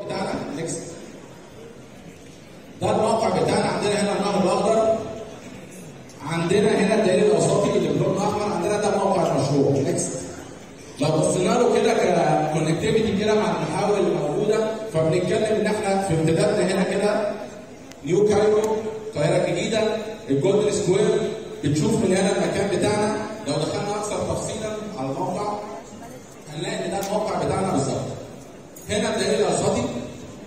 بتاعنا. next ده الموقع بتاعنا. عندنا هنا النهر الأخضر. عندنا هنا الدائري الاوسطي اللي باللون الأحمر. عندنا ده موقع المشروع next لو بصينا له كده ك connectivity كده مع المحاور اللي موجوده فبنتكلم إن إحنا في امتدادنا هنا كده New Cairo القاهره الجديده ال Golden Square بتشوف من هنا المكان بتاعنا. لو دخلنا أكثر تفصيلا على الموقع هنلاقي إن ده الموقع بتاعنا بالظبط. هنا الدائري الاوسطي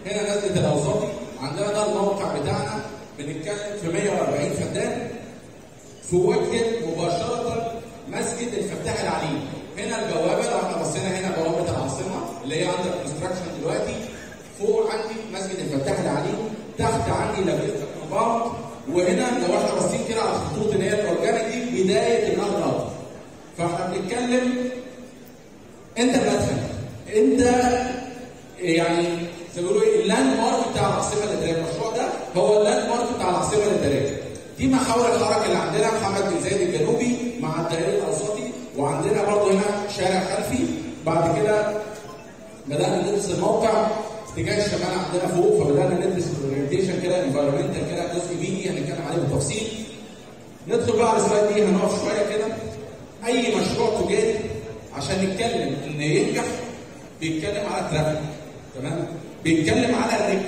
هنا نزله الاوسطي عندنا ده الموقع بتاعنا. بنتكلم في 140 فدان. في وجه مباشرة مسجد الفتاح العليم. هنا البوابة لو إحنا بصينا هنا بوابة العاصمة اللي هي under construction دلوقتي. فوق عندي مسجد الفتاح العليم. تحت عندي لافيستا compound وهنا لو إحنا باصين كده على الخطوط اللي هي ال organic دي بداية الاخضر فاحنا بنتكلم انت المدخل. انت يعني زي ما بيقولوا إيه ال landmark بتاع العاصمة الإدارية. المشروع ده هو ال landmark بتاع العاصمة الإدارية. دي محاور الحركة اللي عندنا محمد بن زايد الجنوبي مع الدائري الأوسطي وعندنا برضه هنا شارع خلفي. بعد كده بدأنا ندرس الموقع. اتجاه الشمال عندنا فوق فبدأنا ندرس ال orientation كده environmental كده جزء بيئي هنتكلم عليه بالتفصيل. ندخل بقى على السلايد دي هنقف شوية كده. أي مشروع تجاري عشان نتكلم إن ينجح بيتكلم على ترافيك تمام؟ بيتكلم على الرجل.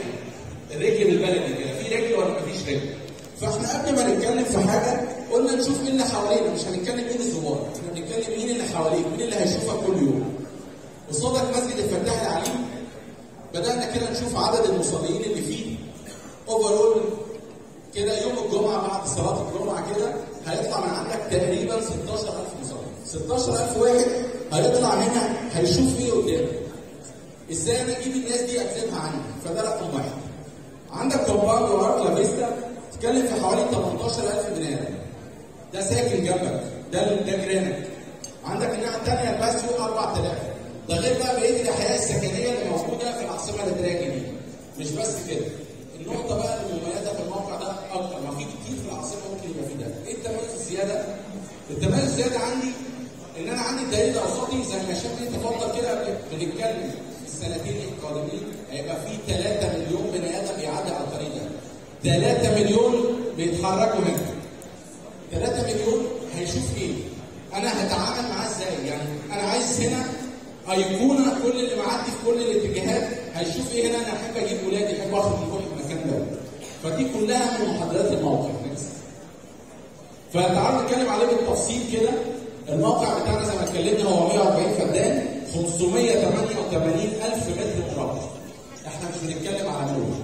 الرجل بالبلدي كده. في رجل ولا مفيش رجل؟ فاحنا قبل ما نتكلم في حاجة قلنا نشوف مين اللي حوالينا. مش هنتكلم مين الزوار إحنا بنتكلم مين اللي حواليك مين اللي هيشوفك كل يوم. قصادك مسجد الفتاح العليم. بدأنا كده نشوف عدد المصلين اللي فيه. overall كده يوم الجمعة بعد صلاة الجمعة كده هيطلع من عندك تقريبا 16000 مصلي. 16000 واحد هيطلع هنا هيشوف إيه قدامه إزاي أنا أجيب الناس دي اكتبها عندي فده رقم واحد. عندك compound وراك لافيستا تتكلم في حوالي 18000 بني آدم. ده ساكن جنبك. ده ده جيرانك. عندك الناحية الثانية الباسيو 4000 ده غير بقى بقية الاحياء السكنية اللي موجودة في العاصمه الاداريه الجديده مش بس كده. النقطة بقى المميزة في الموقع ده أكتر. ما في كتير في العاصمه ممكن يبقى في ده. إيه التميز الزيادة؟ التميز الزيادة عندي إن أنا عندي الدليل الاوسطي زي ما شاف أنت تفضل كده بنتكلم. السنتين القادمين هيبقى في 3 مليون بني آدم بيعدي على الطريق ده. 3 مليون بيتحركوا هنا 3 مليون هيشوف إيه؟ أنا هتعامل معاه إزاي؟ يعني أنا عايز هنا أيقونة كل اللي معدي في كل الاتجاهات هيشوف إيه هنا؟ أنا أحب أجيب ولادي أحب أخرج من المكان ده. فدي كلها من محاضرات الموقع. فتعالوا نتكلم عليه بالتفصيل كده. الموقع بتاعنا زي ما اتكلمنا هو 140 فدان. 588 ألف متر مربع إحنا مش بنتكلم على مول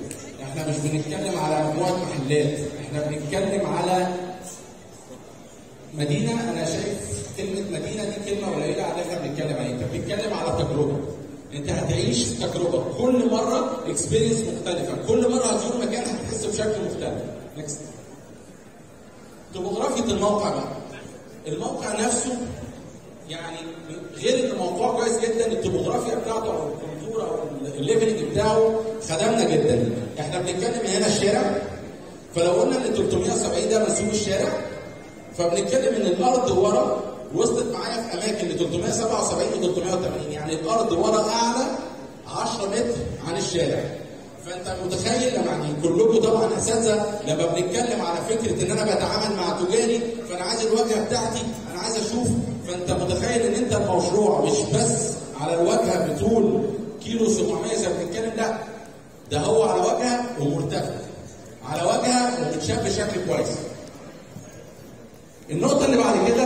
إحنا مش بنتكلم على مجموعه محلات. إحنا بنتكلم على مدينة. أنا شايف كلمة مدينة دي كلمة قليلة. على إحنا بنتكلم عليها. أنت بتتكلم على تجربة. أنت هتعيش تجربة كل مرة experience مختلفة. كل مرة هتزور مكان هتحس بشكل مختلف. next توبوغرافيه الموقع بقى. الموقع نفسه يعني غير إن موقعه كويس جدا التوبوغرافيا بتاعته أو ال contour أو ال leveling بتاعه خدمنا جدا. إحنا بنتكلم هنا الشارع فلو قلنا إن 370 ده مسؤول الشارع فبنتكلم إن الأرض ورا وصلت معايا في أماكن ل 377 و 380 يعني الأرض ورا أعلى 10 متر عن الشارع. فأنت متخيل يعني كلكم طبعا أساتذة لما بنتكلم على فكرة إن أنا بتعامل مع تجاري فأنا عايز الواجهه بتاعتي أنا عايز أشوف فانت متخيل ان انت المشروع مش بس على الواجهة بطول كيلو 700 زي ما بنتكلم؟ لا. ده هو على واجهة ومرتفع. على واجهة ومتشاف بشكل كويس. النقطة اللي بعد كده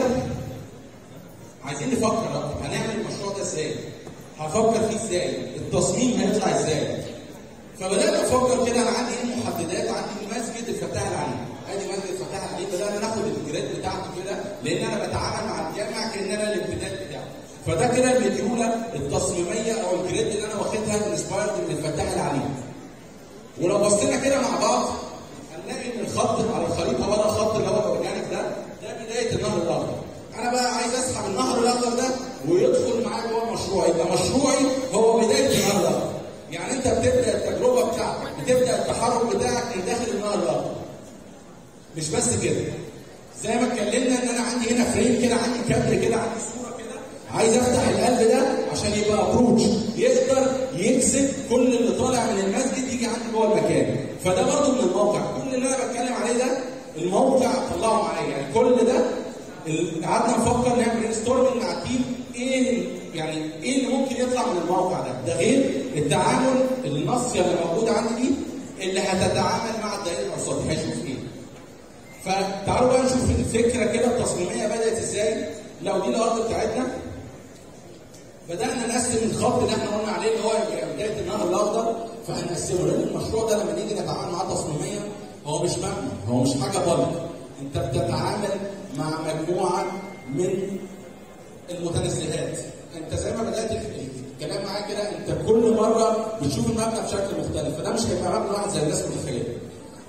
عايزين نفكر هنعمل المشروع ده إزاي؟ هفكر فيه إزاي؟ التصميم هيطلع إزاي؟ فبدأت أفكر كده أنا عندي إيه محددات عندي مسجد الفتاح العليم ادي مسجد الفتاح العليم بدأنا ناخد الجريد بتاعته كده لأن أنا بتعامل فده كده المديوله التصميمية أو ال grid اللي أنا واخدها inspired من الفتاح العليم. ولو بصينا كده مع بعض هنلاقي إن الخط على الخريطة ورا الخط اللي هو ال organic ده ده بداية النهر الاخضر أنا بقى عايز أسحب النهر الاخضر ده ويدخل معايا جوه المشروع يبقى مشروعي هو بداية النهر الاخضر يعني أنت بتبدأ التجربة بتاعتك بتبدأ التحرك بتاعك داخل النهر الاخضر مش بس كده. زي ما اتكلمنا إن أنا عندي هنا frame كده عندي كادر كده عندي صورة عايز افتح القلب ده عشان يبقى approach يقدر يجذب كل اللي طالع جوه المكان. فده برضه من الموقع. كل اللي أنا بتكلم عليه ده الموقع طلعه معايا يعني كل ده قعدنا نفكر نعمل brainstorming مع ال team إيه يعني إيه اللي ممكن يطلع من الموقع ده؟ ده غير التعامل الناصيه اللي موجوده عندي دي اللي هتتعامل مع الدائري الأوسطي هشوف إيه. فتعالوا بقى نشوف الفكرة كده التصميمية بدأت إزاي. لو دي الأرض بتاعتنا بدانا نقسم الخط اللي إحنا قلنا عليه اللي هو بداية النهر الأخضر فهنقسمه لأن المشروع ده لما نيجي نتعامل معاه تصميميا هو مش مبنى هو مش حاجة بلد انت بتتعامل مع مجموعة من المتنزلات انت زي ما بدأت الكلام معايا كده انت كل مرة بتشوف المبنى بشكل مختلف فده مش هيبقى مبنى واحد زي الناس متخيله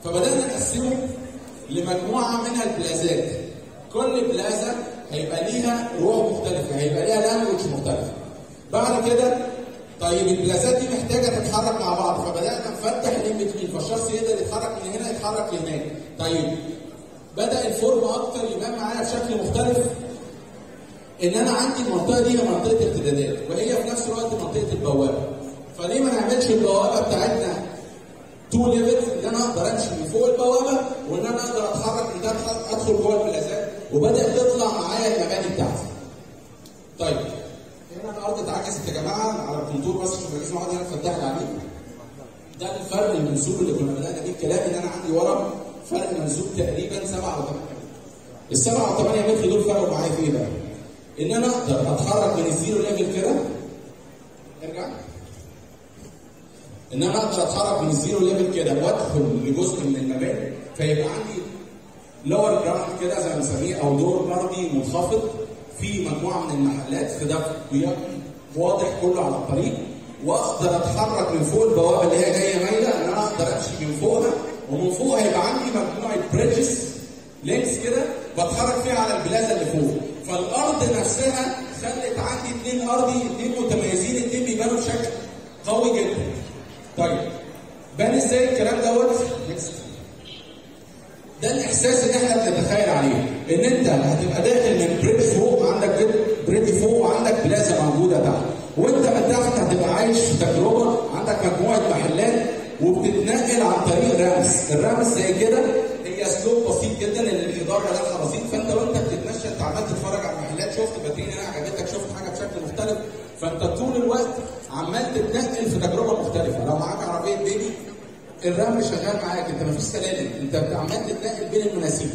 فبدأنا نقسمه لمجموعة منها البلازات. كل بلازا هيبقى ليها روح مختلفة هيبقى ليها language مختلفه بعد كده طيب البلازات دي محتاجة تتحرك مع بعض فبدأنا نفتح الام فالشخص يقدر يتحرك من هنا يتحرك لهناك طيب بدأ ال form أكتر يبان معايا بشكل مختلف إن أنا عندي المنطقة دي هي منطقة ارتدادات وهي في نفس الوقت منطقة البوابة فليه ما نعملش البوابة بتاعتنا two levels إن أنا أقدر أمشي من فوق البوابة وإن أنا أقدر أتحرك من أدخل جوه البلازات وبدات تطلع معايا المباني بتاعتي. طيب هنا الأرض اتعكست يا جماعة على ال contour بس عشان ما واحد هنا فتحت عليه. ده الفرق المنسوب اللي كنا بدانا بيه الكلام ان أنا عندي ورا فرق منسوب تقريبا 7 أو 8 ال 7 أو 8 متر دول فرقوا معايا في إيه بقى؟ إن أنا أقدر أتحرك من ال zero level كده أرجع إن أنا أقدر أتحرك من ال zero level كده وأدخل لجزء من المباني فيبقى عندي lower ground كده زي ما بنسميه أو دور ارضي منخفض في مجموعة من المحلات في ده واضح كله على الطريق واقدر أتحرك من فوق البوابة اللي هي جاية مايله إن أنا أقدر أمشي من فوقها ومن فوق هيبقى عندي مجموعة bridges links كده بتحرك فيها على البلازا اللي فوق. فالأرض نفسها خلت عندي اثنين أرضي اثنين متميزين اثنين بيبانوا بشكل قوي جدا. طيب بان إزاي الكلام دوت؟ ده الإحساس اللي إحنا بنتخيل عليه إن أنت هتبقى داخل من بريد فوق عندك بريد بلازا موجودة تحت. وانت من تحت هتبقى عايش في تجربة عندك مجموعة محلات وبتتنقل عن طريق رمز الرمز زي كده هي أسلوب بسيط جدا اللي الإدارة لها بسيط. فأنت وأنت بتتمشى أنت عمال تتفرج على المحلات شفت باترين هنا عجبتك شفت حاجة بشكل مختلف. فأنت طول الوقت عمال تتنقل في تجربة مختلفة. لو معاك عربية بيبي الرمل شغال معاك. أنت مفيش سلالم. أنت عمال تتنقل بين المناسيب.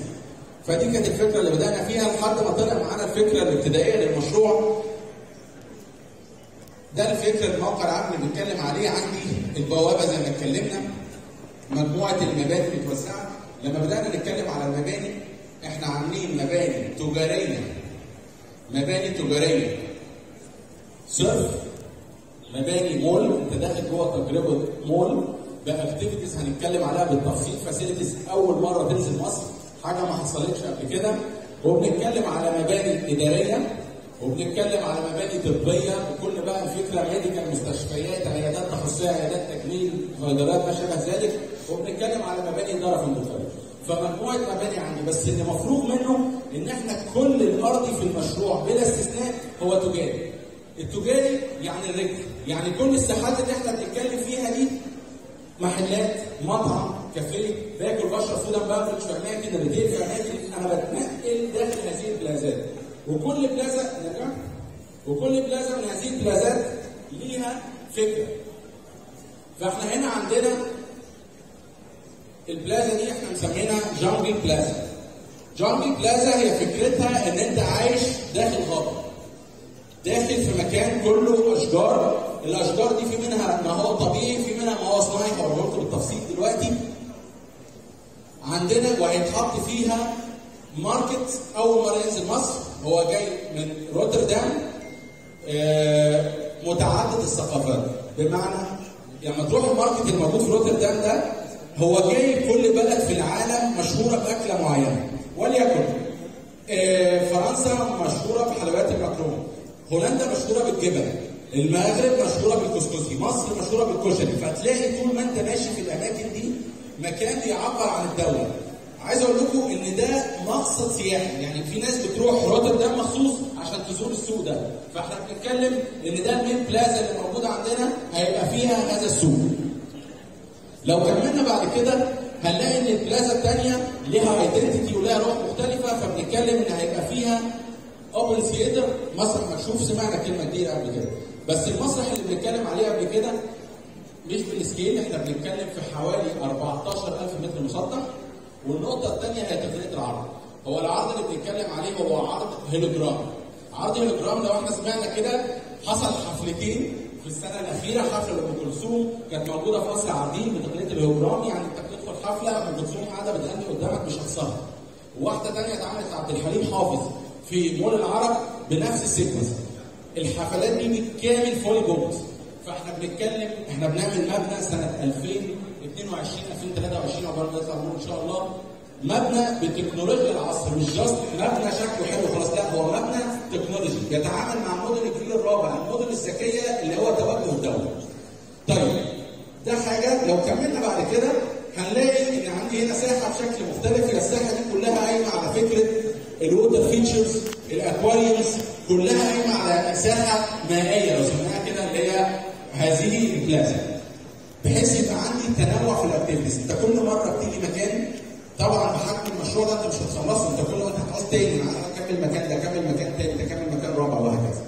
فدي كانت الفكرة اللي بدأنا فيها لحد ما طلع معانا الفكرة الابتدائية للمشروع. ده الفكرة الموقع العام اللي بنتكلم عليه عندي البوابة زي ما اتكلمنا. مجموعة المباني متوزعه لما بدأنا نتكلم على المباني إحنا عاملين مباني تجارية. مباني تجارية. صرف. مباني مول. انت داخل جوه تجربة مول. ب activities هنتكلم عليها بالتفصيل. facilities أول مرة تنزل مصر. حاجة ما حصلتش قبل كده. وبنتكلم على مباني إدارية. وبنتكلم على مباني طبية وكل بقى الفكرة medical مستشفيات عيادات تخصصيه عيادات تجميل صيدلات ما شابه ذلك. وبنتكلم على مباني اداره فندقيه فمجموعة مباني عندي بس اللي مفروغ منه إن إحنا كل الأرض في المشروع بلا استثناء هو تجاري. التجاري يعني الرجل يعني كل الساحات اللي إحنا بنتكلم فيها دي محلات مطعم كافيه باكل بشرب food and beverage في اماكن retail في اماكن أنا بتنقل داخل هذه البلازات. وكل بلازا نرجع وكل بلازا من هذه البلازات ليها فكرة. فإحنا هنا عندنا البلازا دي إحنا مسمينها jungle plaza. jungle plaza هي فكرتها إن أنت عايش داخل غابة. داخل في مكان كله أشجار. الأشجار دي في منها ما هو طبيعي في منها ما هو صناعي. هقول لكم بالتفصيل دلوقتي. عندنا وهيتحط فيها market أول مرة ينزل مصر. هو جاي من روتردام آه متعدد الثقافات. بمعنى لما تروح ال market الموجود في روتردام ده هو جاي كل بلد في العالم مشهورة بأكلة معينة. وليكن آه فرنسا مشهورة بحلويات المكرونة. هولندا مشهورة بالجبن. المغرب مشهورة بالكسكسي. مصر مشهورة بالكشري. فتلاقي طول ما انت ماشي في الأماكن دي مكان بيعبر عن الدولة. عايز أقول لكم ان ده مقصد سياحي. يعني في ناس بتروح روتردام مخصوص عشان تزور السوق ده. فاحنا بنتكلم ان ده ال main plaza اللي موجوده عندنا هيبقى فيها هذا السوق. لو كملنا بعد كده هنلاقي ان البلازا الثانية ليها identity وليها روح مختلفة فبنتكلم ان هيبقى فيها open theater مسرح مكشوف. سمعنا الكلمة دي قبل كده. بس المسرح اللي بنتكلم عليه قبل كده مش بال scale. إحنا بنتكلم في حوالي 14000 متر مسطح. والنقطة الثانية هي تقنيه العرض. هو العرض اللي بنتكلم عليه هو عرض هيلوجرام. عرض هيلوجرام لو إحنا سمعنا كده حصل حفلتين في السنة الأخيرة حفله لام كلثوم كانت موجودة في قصر عابدين بتقنيه الهيلوجرام. يعني أنت بتدخل حفلة أم كلثوم قاعدة بتغني قدامك بشخصها وواحدة ثانية اتعملت عبد الحليم حافظ في مول العرب بنفس ال sequence. الحفلات دي بالكامل full box فاحنا بنتكلم إحنا بنعمل مبنى سنة 2022 2023 عقبال ما يطلع النور إن شاء الله مبنى بتكنولوجيا العصر. مش just مبنى شكله حلو خلاص لا هو مبنى تكنولوجي. يتعامل مع مدن الجيل الرابع المدن الذكية اللي هو توجه الدولة. طيب ده حاجة لو كملنا بعد كده هنلاقي إن عندي هنا ساحة بشكل مختلف. هي الساحة دي كلها قايمة على فكرة ال water features ال aquariums كلها قايمة على مساحه مائية لو سميناها كده اللي هي هذه البلازا بحيث يبقى تنوع في ال activities انت كل مرة بتيجي مكان طبعا بحجم المشروع ده أنت مش هتخلصه. أنت كل وقت هتعوز تاني كمل مكان ده كمل مكان تاني ده كمل مكان رابع وهكذا.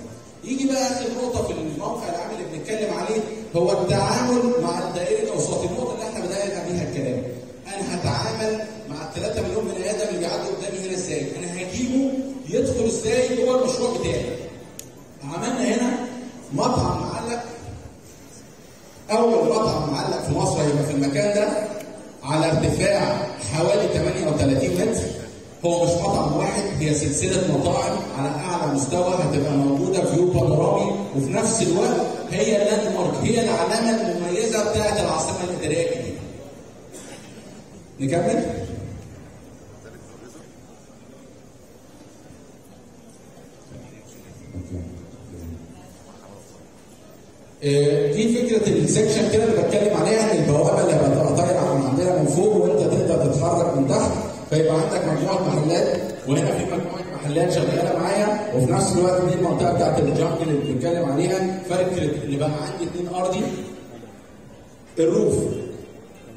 يجي بقى آخر نقطة في الموقع العام اللي بنتكلم عليه هو التعامل مع الدائرة الاوسط النقطة اللي إحنا بدأنا بيها الكلام. أنا هتعامل مع الثلاثة مليون بني آدم اللي بيعدوا قدامي هنا إزاي؟ أنا هجيبه يدخل إزاي جوه المشروع بتاعي. عملنا هنا مطعم معلق أول مطعم معلق في مصر هيبقى في المكان ده على ارتفاع حوالي 38 متر هو مش مطعم واحد هي سلسلة مطاعم على أعلى مستوى هتبقى موجودة view بانورامي وفي نفس الوقت هي ال landmark هي العلامة المميزة بتاعت العاصمة الاداريه الجديده. نكمل؟ دي فكرة السكشن كده اللي بتكلم عليها إن البوابة اللي هتبقى طايرة من عندنا من فوق وأنت تقدر تتحرك من تحت فيبقى عندك مجموعة محلات وهنا في مجموعة محلات شغالة معايا وفي نفس الوقت دي المنطقة بتاعت الجنجل اللي بنتكلم عليها فكره اللي بقى عندي اثنين أرضي. ال roof.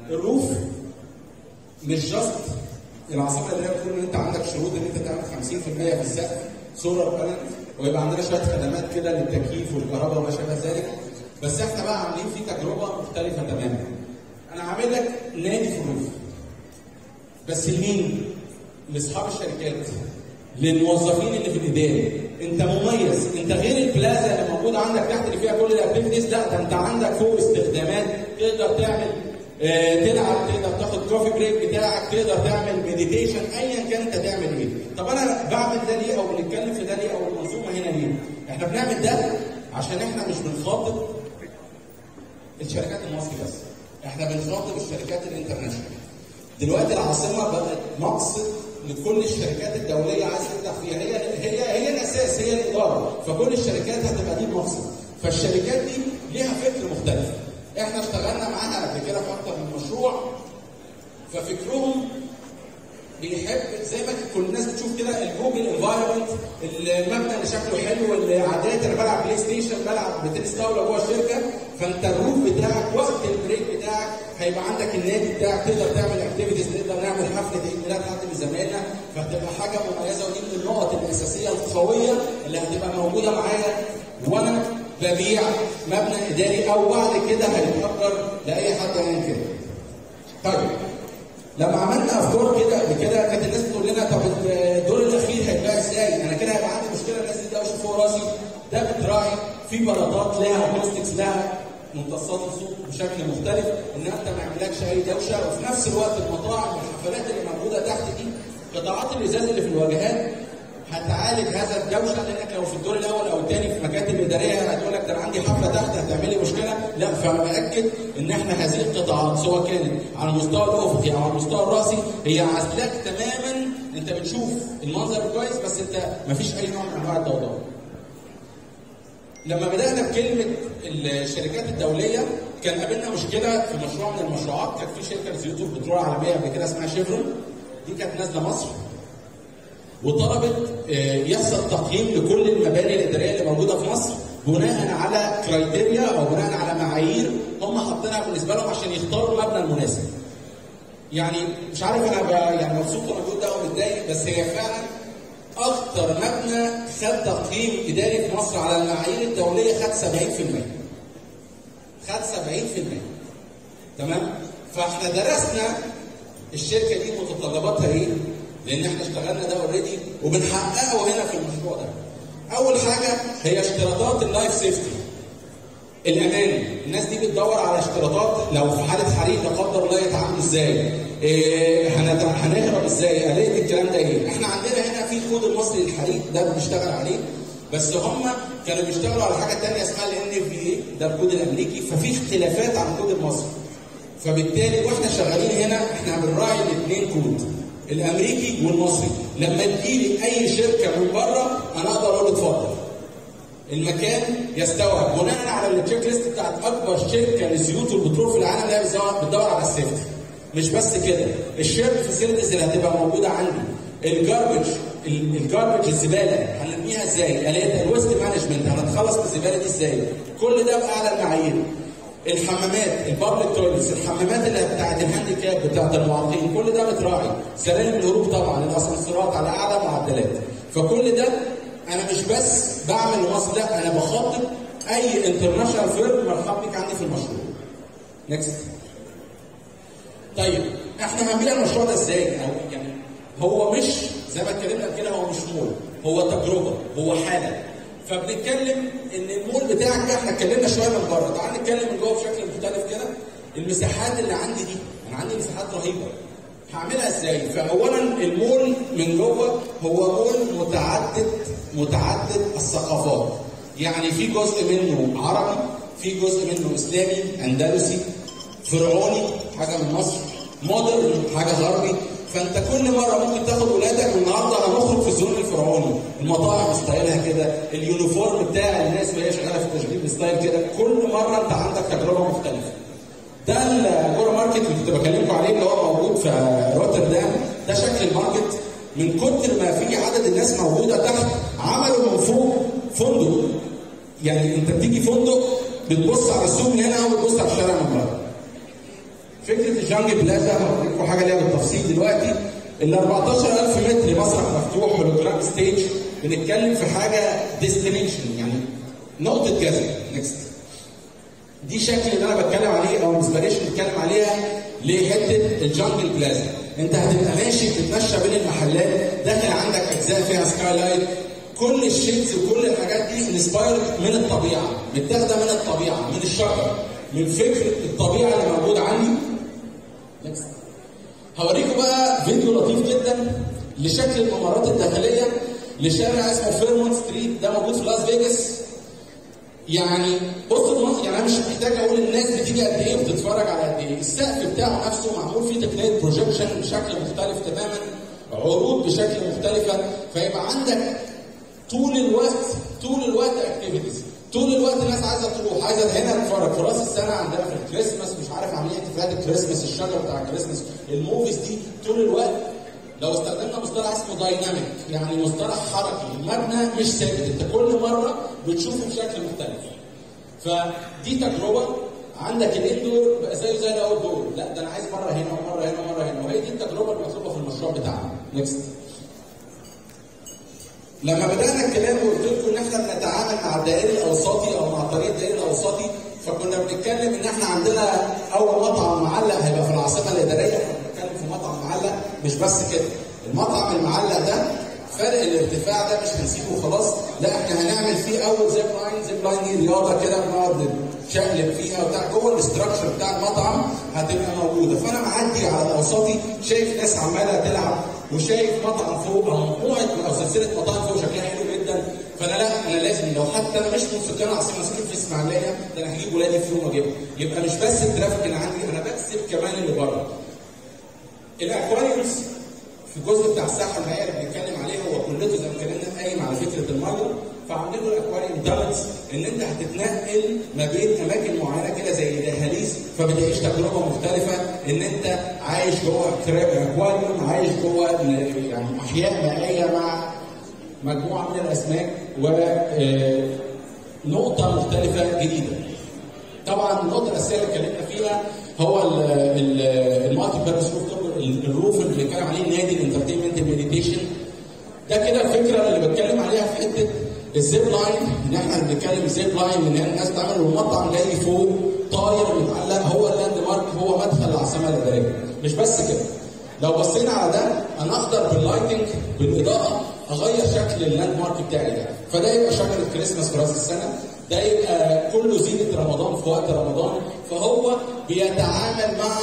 ال roof مش just العاصمه اللي هي بتقول إن أنت عندك شروط إن أنت تعمل 50% في السقف solar panel ويبقى عندنا شوية خدمات كده للتكييف والكهرباء وما شابه ذلك. بس إحنا بقى عاملين فيه تجربة مختلفة تماما. أنا عامل لك نادي ال roof بس لمين؟ لأصحاب الشركات. للموظفين اللي في الاداري أنت مميز. أنت غير البلازا اللي موجودة عندك تحت اللي فيها كل ال activities لا ده أنت عندك فوق استخدامات. تقدر تعمل آه تلعب تقدر تاخد coffee break بتاعك تقدر تعمل meditation ايا كان أنت تعمل إيه. طب أنا بعمل ده ليه؟ أو بنتكلم في ده ليه؟ أو المنظومة هنا ليه؟ إحنا بنعمل ده عشان إحنا مش بنخاطب الشركات المصري بس. إحنا بنخاطب الشركات ال international. دلوقتي العاصمة بقت مقصد لكل الشركات الدولية عايزة تفتح فيها. هي هي هي الأساس هي الإدارة. فكل الشركات هتبقى دي المقصد. فالشركات دي ليها فكر مختلف. إحنا اشتغلنا معاها قبل كده في أكتر من مشروع. ففكرهم بيحب زي ما كل الناس بتشوف كده ال Google environment المبنى اللي شكله حلو اللي عادات أنا بلعب بلاي ستيشن بلعب بتنس طاولة جوه الشركة. فانت ال roof بتاعك وقت ال break بتاعك هيبقى عندك النادي بتاعك تقدر تعمل activities نقدر نعمل حفلة عيد ميلاد حد من زمايلنا فهتبقى حاجة مميزة ودي من النقط الأساسية القوية اللي هتبقى موجودة معايا وأنا ببيع مبنى إداري أو بعد كده هيتأجر لأي حد يعمل كده. طيب لما عملنا أفكار كده قبل كده كانت الناس بتقول لنا طب الدور الأخير هيتباع إزاي؟ أنا كده هيبقى عندي مشكلة الناس دي دوشه فوق راسي ده بتراعي في بلاطات لها اكوستكس لها ممتصات الصوت بشكل مختلف إن أنت ما يعملكش أي دوشة وفي نفس الوقت المطاعم والحفلات اللي موجودة تحت دي قطاعات الإزاز اللي في الواجهات هتعالج هذا الدوشة لأنك لو في الدور الأول أو الثاني في مكاتب اداريه هتقول لك ده أنا عندي حفلة تحت هتعملي مشكلة لا فأنا باكد إن إحنا هذه القطاعات سواء كانت على المستوى الافقي أو على المستوى الرأسي هي عازلاك تماما أنت بتشوف المنظر كويس بس أنت مفيش أي نوع من أنواع الضوضاء. لما بدأنا بكلمه الشركات الدولية كان قابلنا مشكلة في مشروع من المشروعات. كانت في شركة زيوت البترول عالميه قبل كده اسمها شيفرون. دي كانت نازلة مصر. وطلبت يحصل تقييم لكل المباني الإدارية اللي موجودة في مصر بناء على كرايتيريا أو بناء على معايير هم حاطينها بالنسبة لهم عشان يختاروا المبنى المناسب. يعني مش عارف أنا يعني مبسوط وأنا بقول ده ومتضايق بس هي فعلا أكتر مبنى خد تقييم إداري في مصر على المعايير الدولية خد 70%. خد 70%. تمام؟ فإحنا درسنا الشركة دي متطلباتها إيه؟ لأن إحنا اشتغلنا ده already وبنحققه هنا في المشروع ده. أول حاجة هي اشتراطات ال life safety. الأمان، الناس دي بتدور على اشتراطات لو في حالة حريق لا قدر الله يتعاملوا إزاي؟ إيه هنهرب إزاي؟ آلية الكلام ده إيه؟ إحنا عندنا هنا في كود المصري للحريق ده بنشتغل عليه. بس هم كانوا بيشتغلوا على حاجة ثانية اسمها ال NFPA ده الكود الأمريكي. ففي اختلافات عن الكود المصري. فبالتالي وإحنا شغالين هنا إحنا بنراعي الاثنين كود الأمريكي والمصري. لما تجيلي أي شركة من بره أنا أقدر أقول اتفضل. المكان يستوعب. بناء على ال check list بتاعت أكبر شركة لزيوت والبترول في العالم اللي هي بتدور- على ال safety. مش بس كده ال shared facilities اللي هتبقى موجودة عندي ال garbage ال- ال garbage الزبالة هنرميها إزاي؟ آليات ال waste management هنتخلص من الزبالة دي إزاي؟ كل ده بأعلى المعايير الحمامات ال public toilets الحمامات اللي بتاعت ال handicap بتاعت المعاقين كل ده متراعي سلالم الهروب طبعا الأسانسيرات على أعلى معدلات فكل ده أنا مش بس بعمل لمصر لا أنا بخاطب أي international firm مرحب بيك عندي في المشروع next طيب إحنا هنبيع المشروع ده إزاي؟ أو يعني هو مش زي ما اتكلمنا قبل كده هو مش مول هو تجربة هو حالة. فبنتكلم إن المول بتاعك ده إحنا اتكلمنا شوية من بره. تعال نتكلم من جوه بشكل مختلف كده. المساحات اللي عندي دي أنا عندي مساحات رهيبة. هعملها إزاي؟ فاولا المول من جوه هو مول متعدد متعدد الثقافات. يعني في جزء منه عربي في جزء منه إسلامي أندلسي فرعوني حاجة من مصر مودرن حاجة غربي. فانت كل مرة ممكن تاخد ولادك النهارده هنخرج في ال zone الفرعوني. المطاعم style ها كده ال uniform بتاع الناس وهي شغالة في التشغيل style كده. كل مرة انت عندك تجربة مختلفة. ده ال cover market اللي كنت بكلمكم عليه اللي هو موجود في روتردام. ده شكل ال market من كتر ما في عدد الناس موجودة تحت عملوا من فوق فندق. يعني انت بتيجي فندق بتبص على السوق من هنا وبتبص على الشارع من بره. فكرة ال jungle plaza هوريكم حاجة ليها بالتفصيل دلوقتي ال 14000 متر مسرح مفتوح hologram stage بنتكلم في حاجة destination يعني نقطة جذب next دي شكل اللي أنا بتكلم عليه أو ال inspiration بتكلم عليها لحتة ال jungle plaza أنت هتبقى ماشي بتتمشى بين المحلات داخل عندك أجزاء فيها skylight كل ال shapes وكل الحاجات دي inspired من الطبيعة متاخدة من الطبيعة من الشجر من فكر الطبيعة اللي موجودة عندي. Next. هوريكم بقى فيديو لطيف جدا لشكل الممرات الداخلية لشارع اسمه فيرمونت ستريت ده موجود في لاس فيجاس يعني بص المنظر يعني أنا مش محتاج أقول الناس بتيجي قد إيه وبتتفرج على قد إيه. السقف بتاعه نفسه معمول فيه تقنية projection بشكل مختلف تماما عروض بشكل مختلفة. فيبقى عندك طول الوقت طول الوقت activities طول الوقت الناس عايزة تروح عايزة هنا تتفرج في راس السنة عندنا في الكريسماس مش عارف عاملين احتفالات الكريسماس الشجر بتاع الكريسماس ال movies دي طول الوقت لو استخدمنا مصطلح اسمه dynamic يعني مصطلح حركي المبنى مش ثابت انت كل مرة بتشوفه بشكل مختلف. فدي تجربة عندك ال indoor بقى زيه زي ال outdoor لا ده أنا عايز مرة هنا ومرة هنا ومرة هنا وهي دي التجربة المطلوبة في المشروع بتاعنا. next لما بدأنا الكلام وقلت لكم إن إحنا بنتعامل مع الدائري الأوسطي أو مع الطريق الدائري الأوسطي فكنا بنتكلم إن إحنا عندنا أول مطعم معلق هيبقى في العاصمة الإدارية إحنا بنتكلم في مطعم معلق مش بس كده. المطعم المعلق ده فرق الارتفاع ده مش هنسيبه وخلاص لا إحنا هنعمل فيه أول zip line zip line دي رياضة كده بنقعد نشقلب فيها وبتاع. جوه ال structure بتاع المطعم هتبقى موجودة. فأنا معدي على الأوسطي شايف ناس عمالة تلعب وشايف مطعم فوق أو مجموعه أو سلسلة مطاعم فوق شكلها حلو جدا. فأنا لا أنا لازم لو حتى أنا مش من سكان عاصمه ساكن في إسماعيلية ده أنا هجيب ولادي في يوم واجيبهم يبقى مش بس ال traffic اللي عندي أنا بكسب كمان اللي بره. ال aquariums في الجزء بتاع الساحة المائيه اللي بنتكلم عليه هو كلته زي ما اتكلمنا قايم على فكرة الميه له ال aquarium that is إن أنت هتتنقل ما بين أماكن معينة كده زي دهاليز فبتعيش تجربة مختلفة إن أنت عايش جوه اكواريوم عايش جوه يعني أحياء مائية مع مجموعة من الأسماك و نقطة مختلفة جديدة. طبعا النقطة الأساسية اللي اتكلمنا فيها هو ال multi-purpose ال roof اللي بنتكلم عليه النادي ال entertainment meditation ده كده الفكرة اللي بتكلم عليها في حتة ال zip line إن إحنا بنتكلم zip line إن الناس تعمل والمطعم جاي فوق طاير متعلق هو ال landmark هو مدخل العاصمة الإدارية. مش بس كده. لو بصينا على ده أنا أقدر بال lighting بالإضاءة أغير شكل ال landmark بتاعي ده. فده يبقى شجره الكريسماس في رأس السنة. ده يبقى كله زينة رمضان في وقت رمضان. فهو بيتعامل مع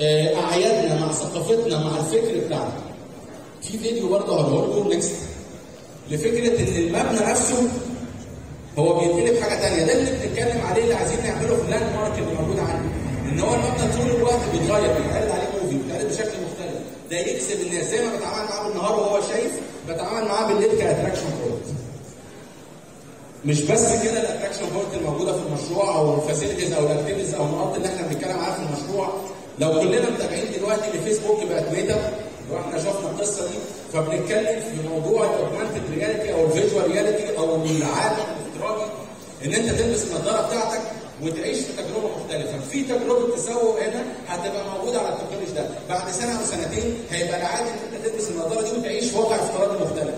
أعيادنا مع ثقافتنا مع الفكر بتاعنا. في فيديو برضه هقول لكم next لفكرة إن المبنى نفسه هو بيتقلب حاجة ثانية ده اللي بنتكلم عليه اللي عايزين نعمله في ال landmark اللي موجود عندي. إن هو المبنى طول الوقت بيتغير بيتقلب عليه movie بيتقلب بشكل مختلف. ده يجذب الناس. زي ما بتعامل معاه بالنهار وهو شايف بتعامل معاه بالليل ك attraction point مش بس كده ال attraction point الموجوده في المشروع أو ال facilities أو ال activities أو النقاط اللي إحنا بنتكلم عليها في المشروع. لو كلنا متابعين دلوقتي ان فيسبوك بقت ميتا وإحنا شفنا القصة دي فبنتكلم في موضوع ال augmented reality أو ال virtual reality أو العالم الافتراضي إن أنت تلبس النظارة بتاعتك وتعيش في تجربة مختلفة، في تجربة تسوق هنا هتبقى موجودة على ال technology ده، بعد سنة أو سنتين هيبقى العادي إن أنت تلبس النظارة دي وتعيش في واقع افتراضي مختلف.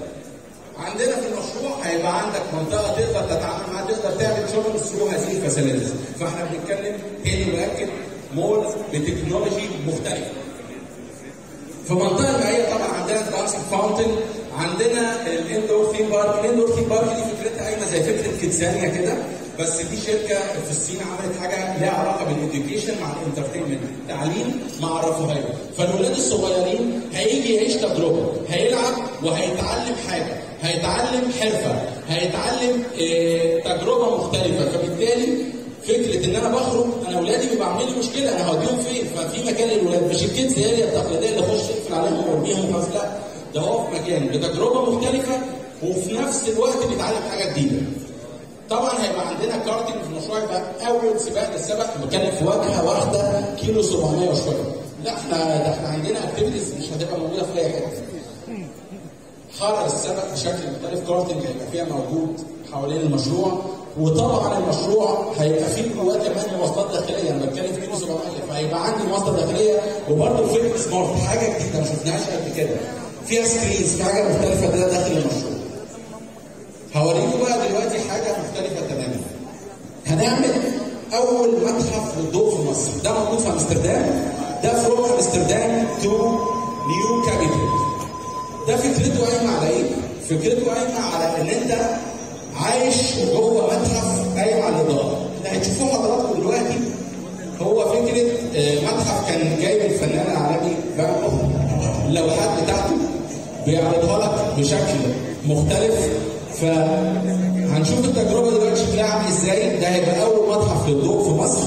عندنا في المشروع هيبقى عندك منطقة تقدر تتعامل معاها تقدر تعمل شغل through هذه ال facilities، فإحنا بنتكلم تاني باكد مول ب technology مختلفه. في منطقة المائيه طبعا عندنا transit fountain عندنا ال indoor theme park. ال indoor theme park دي فكرتها قايمه زي فكرة كيدزانيا كده بس دي شركة في الصين عملت حاجة ليها علاقة بال education مع ال entertainment تعليم مع الرفاهية. فالولاد الصغيرين هيجي يعيش تجربة هيلعب وهيتعلم حاجة هيتعلم حرفة هيتعلم آه تجربة مختلفة. فبالتالي فكرة إن أنا بخرج أنا اولادي بيبقى عاملين لي مشكلة أنا هوديهم فين؟ ففي مكان للولاد مش ال kids area هي التقليديه اللي أخش أقفل عليهم وارميهم لا ده هو في مكان بتجربه مختلفة وفي نفس الوقت بيتعلم حاجة جديدة. طبعا هيبقى عندنا كارتنج في المشروع يبقى أول سباق للسبق بنتكلم في واجهه واحدة كيلو 700 وشوية. لا إحنا ده إحنا عندنا activities مش هتبقى موجودة في أي حتة. حرق السبق بشكل مختلف كارتنج هيبقى فيها موجود حوالين المشروع وطبعا المشروع هيبقى فيه جواه كمان مواصلات داخلية أنا بتكلم في كيلو 700 فهيبقى عندي مواصلة داخلية وبرده فيلم smart حاجة جديدة ما شفناهاش قبل كده فيها screens في حاجة مختلفة كده داخل المشروع. هوريكم بقى دلوقتي حاجة مختلفة تماما. هنعمل أول متحف للضوء في مصر. ده موجود في أمستردام. ده from أمستردام to New Capital. ده فكرته قايمة على إيه؟ فكرته قايمة على إن أنت عايش جوه متحف قايم على الإضاءة. اللي هتشوفوه حضراتكم دلوقتي هو فكرة متحف كان جايب الفنان العالمي فان اللوحات بتاعته بيعرضها لك بشكل مختلف. فهنشوف التجربة دلوقتي عامل إزاي. ده هيبقى أول متحف للضوء في مصر.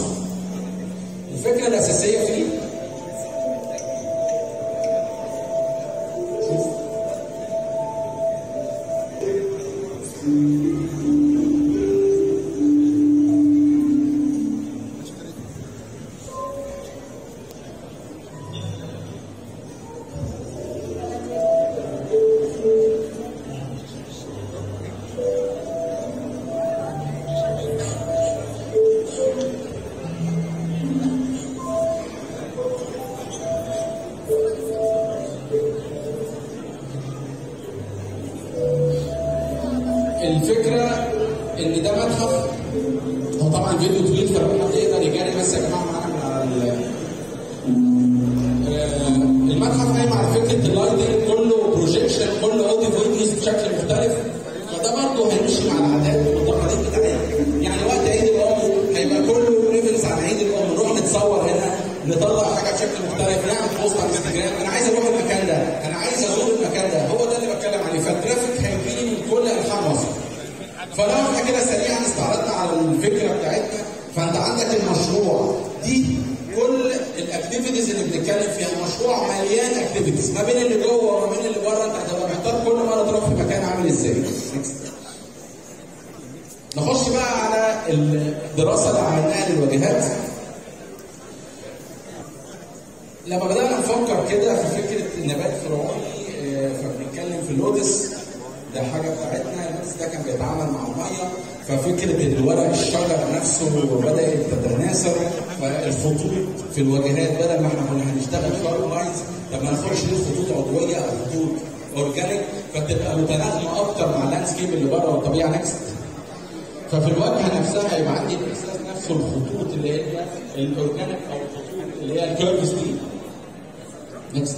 الفكرة الأساسية فيه بتاعتنا فانت عندك المشروع دي كل ال activities اللي بنتكلم فيها المشروع مليان activities ما بين اللي جوه وما بين اللي بره انت هتبقى محتار كل مرة تروح في مكان عامل إزاي. نخش بقى على الدراسة اللي عملناها للواجهات. لما بدأنا نفكر كده في فكرة نبات فرعوني فبنتكلم في اللوتس ده حاجة بتاعتنا الناس ده كان بيتعامل مع المية ففكره ان ورق الشجر نفسه بدات تتناثر فالخطوط في الواجهات بدل ما إحنا كنا هنشتغل sharp lines طب ما نخش خطوط عضوية أو خطوط organic فتبقى متناغمة أكتر مع ال landscape اللي بره والطبيعة next ففي الواجهة نفسها يبقى عندي الاحساس نفسه الخطوط اللي هي ال organic أو الخطوط اللي هي ال curves دي next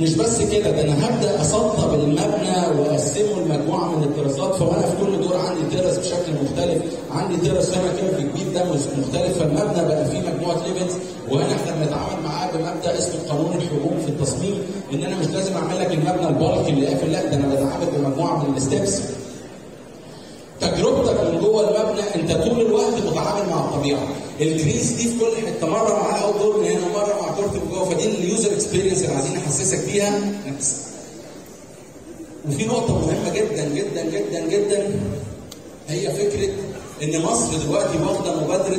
مش بس كده ده أنا هبدأ أسطب المبنى وأقسمه لمجموعه من التراسات فانا في كل دور. عندي terrace بشكل مختلف عندي terrace هنا curve كبير ده مختلف. فالمبنى بقى فيه مجموعة levels وهنا إحنا بنتعامل معاه بمبدأ اسمه قانون الحجوم في التصميم. إن أنا مش لازم أعمل لك المبنى ال bulk اللي قافل لأ ده أنا بتعامل بمجموعة من ال steps تجربتك جوه المبنى انت طول الوقت متعامل مع الطبيعة. التراس دي في كل حتة مرة مع ال outdoor من هنا مرة مع court جوه. فدي ال user experience اللي عايزين نحسسك بيها. وفي نقطة مهمة جدا جدا جدا جدا. هي فكرة إن مصر دلوقتي واخدة مبادرة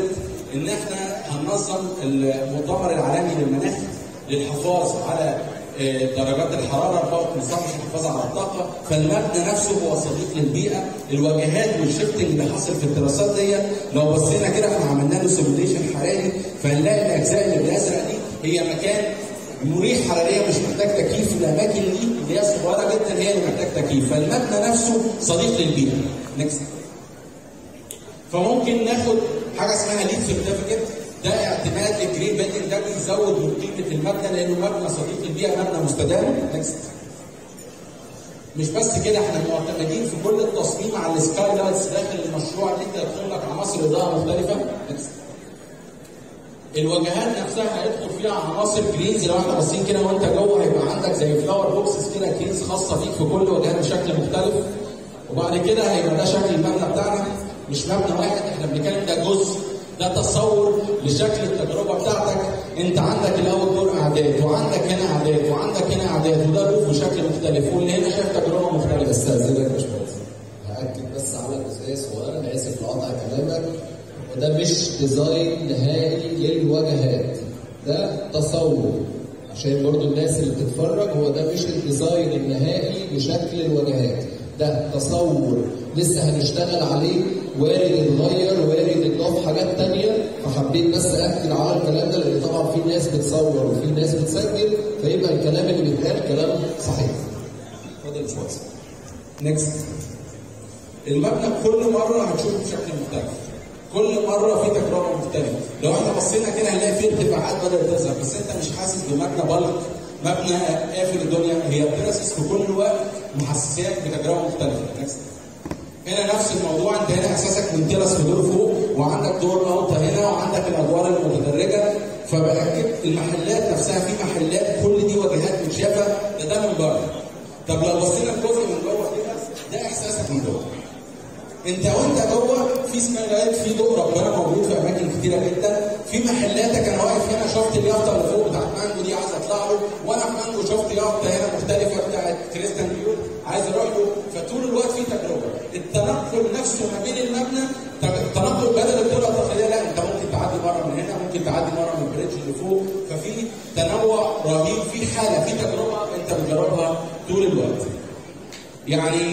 إن إحنا هننظم المؤتمر العالمي للمناخ للحفاظ على درجات الحرارة برضه نظام الحفاظ على الطاقة فالمبنى نفسه هو صديق للبيئة. الواجهات وال shifting اللي حاصل في الدراسات دي لو بصينا كده إحنا عملنا له simulation حراري فهنلاقي الأجزاء اللي بالازرق دي هي مكان مريح حراريا مش محتاج تكييف. الأماكن دي اللي هي صغيرة جدا هي اللي محتاج تكييف. فالمبنى نفسه صديق للبيئة. فممكن ناخد حاجة اسمها LEED certificate ده اعتماد ال green building ده بيزود من قيمة المبنى لأنه مبنى صديق للبيئة مبنى مستدام. next مش بس كده إحنا معتمدين في كل التصميم على ال skylights داخل المشروع اللي انت يدخل لك عناصر اضاءه مختلفة. next الواجهات نفسها هيدخل فيها عناصر greens لو إحنا باصين كده وانت جوه هيبقى عندك زي flower boxes كده greens خاصة فيك في كل واجهات بشكل مختلف. وبعد كده هيبقى ده شكل المبنى بتاعنا مش مبنى واحد إحنا بنتكلم ده جزء ده تصور لشكل التجربة بتاعتك. انت عندك الأول دور قعدات وعندك هنا قعدات وعندك هنا قعدات وده roof بشكل مختلف واللي هنا شايف تجربة مختلفة. استاذنك يا باشمهندس هأكد بس على جزئيه صغيره أنا آسف لقطع كلامك. وده مش design نهائي للواجهات ده تصور. عشان برضو الناس اللي بتتفرج هو ده مش ال design النهائي لشكل الواجهات ده تصور. لسه هنشتغل عليه وارد يتغير وارد يضاف حاجات تانية فحبيت بس أكد على الكلام ده لأن طبعا في ناس بتصور وفي ناس بتسجل فيبقى الكلام اللي بيتقال كلام صحيح. اتفضل باشمهندس. next. المبنى كل مرة هتشوفه بشكل مختلف. كل مرة في تجربه مختلفه. لو إحنا بصينا كده هنلاقي في ارتفاعات بدأت تظهر بس انت مش حاسس بمبنى bulk مبنى قافل الدنيا هي ال terraces في كل وقت محسساك بتجربة مختلفة. next. هنا نفس الموضوع انت هنا احساسك من terrace في دور فوق وعندك دور اوطى هنا وعندك الأدوار المتدرجة فباكد المحلات نفسها في محلات كل دي واجهات متشافة ده ده من بره. طب لو بصينا الجزء من جوه كده ده إحساسك من جوه. انت وانت جوه في سماوات في ضوء ربنا موجود في أماكن كتيرة جدا في محلاتك أنا واقف هنا شفت اليافطة اللي فوق بتاعت مانجو دي عايز أطلع له وأنا في مانجو شفت يافطة هنا مختلفة بتاعت كريستيان ديور عايز أروح له فطول الوقت في تجربه التنقل نفسه ما بين المبنى التنقل بدل الطرق الداخليه لا انت ممكن تعدي مرة من هنا ممكن تعدي مرة من البريدج اللي فوق. ففي تنوع رهيب في حالة في تجربة انت بتجربها طول الوقت. يعني